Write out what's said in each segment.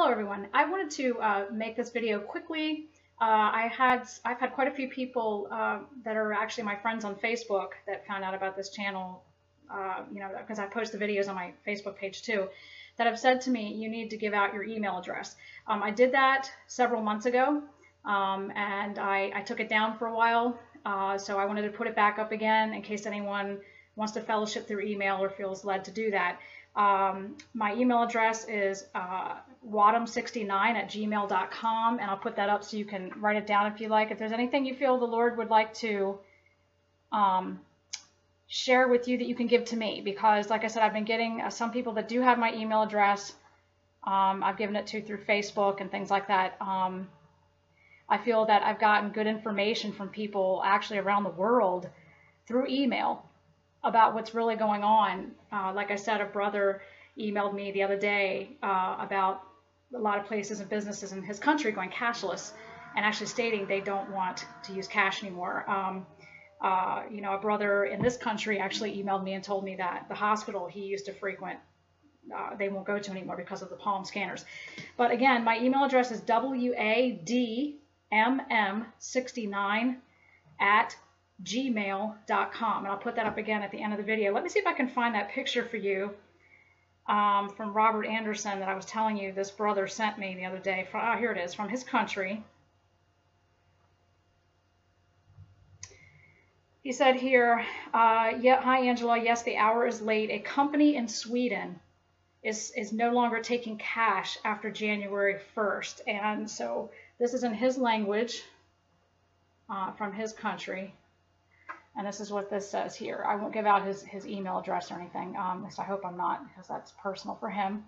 Hello everyone. I wanted to uh, make this video quickly. Uh, I had I've had quite a few people uh, that are actually my friends on Facebook that found out about this channel, uh, you know, because I post the videos on my Facebook page too, that have said to me, you need to give out your email address. Um, I did that several months ago, um, and I, I, took it down for a while, uh, so I wanted to put it back up again in case anyone wants to fellowship through email or feels led to do that. Um, my email address is uh, wadmm69 at gmail.com, and I'll put that up so you can write it down if you like. If there's anything you feel the Lord would like to um, share with you that you can give to me, because like I said, I've been getting uh, some people that do have my email address. Um, I've given it to through Facebook and things like that. Um, I feel that I've gotten good information from people actually around the world through email about what's really going on. Uh, like I said, a brother emailed me the other day uh, about a lot of places and businesses in his country going cashless and actually stating they don't want to use cash anymore. Um, uh, you know, a brother in this country actually emailed me and told me that the hospital he used to frequent, uh, they won't go to anymore because of the palm scanners. But again, my email address is wadmm69 at gmail.com. And I'll put that up again at the end of the video. Let me see if I can find that picture for you um, from Robert Anderson that I was telling you this brother sent me the other day. From, oh, here it is, from his country. He said here, uh, yeah, hi Angela, yes, the hour is late. A company in Sweden is, is no longer taking cash after January 1st. And so this is in his language uh, from his country. And this is what this says here. I won't give out his, his email address or anything. Um, I hope I'm not because that's personal for him.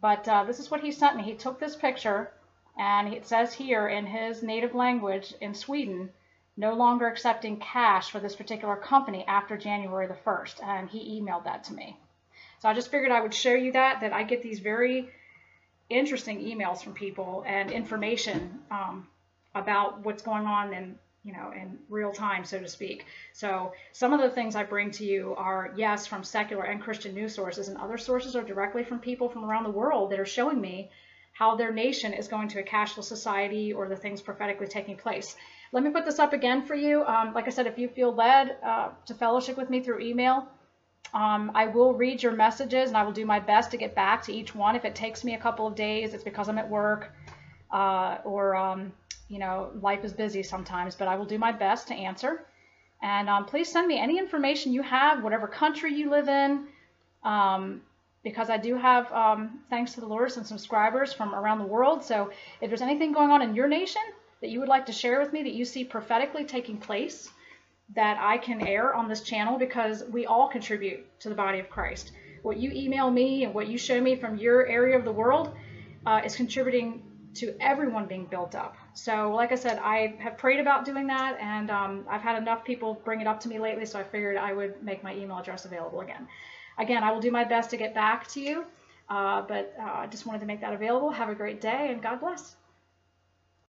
But uh, this is what he sent me. He took this picture and it says here in his native language in Sweden, no longer accepting cash for this particular company after January the 1st. And he emailed that to me. So I just figured I would show you that, that I get these very interesting emails from people and information um, about what's going on in you know, in real time, so to speak. So some of the things I bring to you are, yes, from secular and Christian news sources, and other sources are directly from people from around the world that are showing me how their nation is going to a cashless society or the things prophetically taking place. Let me put this up again for you. Um, like I said, if you feel led uh, to fellowship with me through email, um, I will read your messages and I will do my best to get back to each one. If it takes me a couple of days, it's because I'm at work uh, or um, you know, life is busy sometimes, but I will do my best to answer. And um, please send me any information you have, whatever country you live in, um, because I do have, um, thanks to the Lord, some subscribers from around the world. So if there's anything going on in your nation that you would like to share with me that you see prophetically taking place, that I can air on this channel because we all contribute to the body of Christ. What you email me and what you show me from your area of the world uh, is contributing to everyone being built up. So, like I said, I have prayed about doing that, and um, I've had enough people bring it up to me lately, so I figured I would make my email address available again. Again, I will do my best to get back to you, uh, but uh, I just wanted to make that available. Have a great day, and God bless.